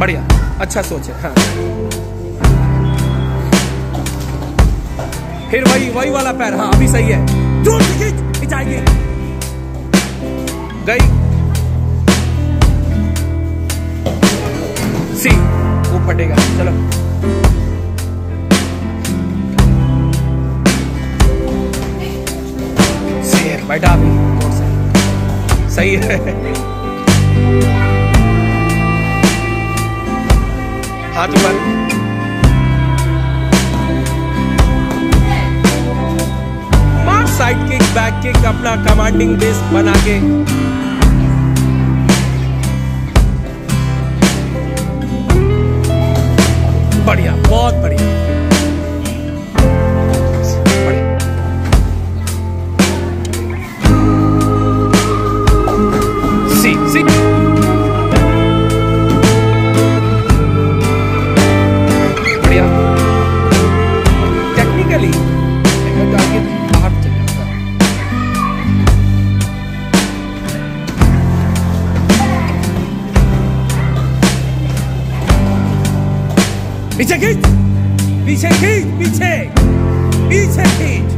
बढ़िया अच्छा सोच है हाँ। फिर वही वही वाला पैर हाँ अभी सही है। खिंचाएगी। गई। सी, वो फटेगा, चलो। सी, बैठा अभी सही है। हाथ ऊपर साइड किक बैक किक अपना कमांडिंग बेस बना के पीछे खींच। पीछे खींच, पीछे। पीछे खींच।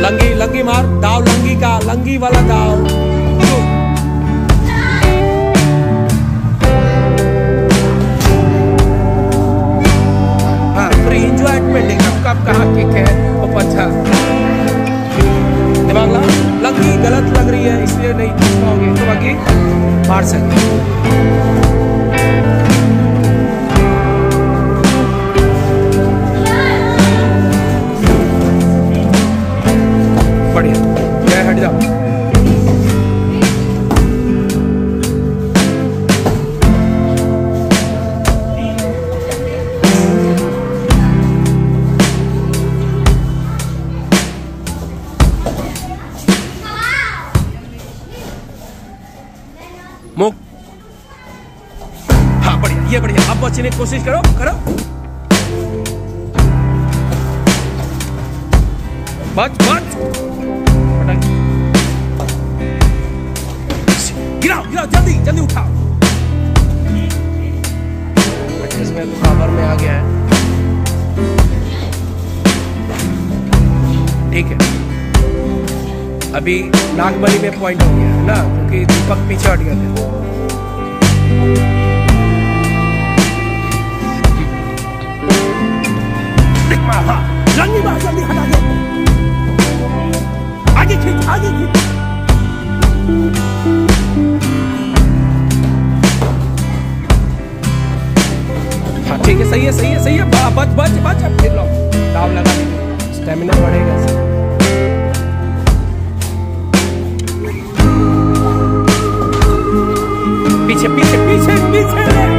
लंगी लंगी मार। दाव लंगी का, लंगी वाला दाव। हाँ बढ़िया, ये बढ़िया। अब बचने की कोशिश करो करो। बच बच। गिराओ गिराओ, जल्दी जल्दी उठाओ। इसमें बराबर में आ गया है। ठीक है। अभी नागबली में पॉइंट हो गया है ना? क्योंकि दीपक पीछे हट गए थे। हाँ। जल्दी हटा दे। आगे खींच आगे खींच। हाँ ठीक है सही है सही है सही है। बच बच बच अब फिर लो दाव लगा स्टेमिना बढ़ेगा सर। 一切必须必须必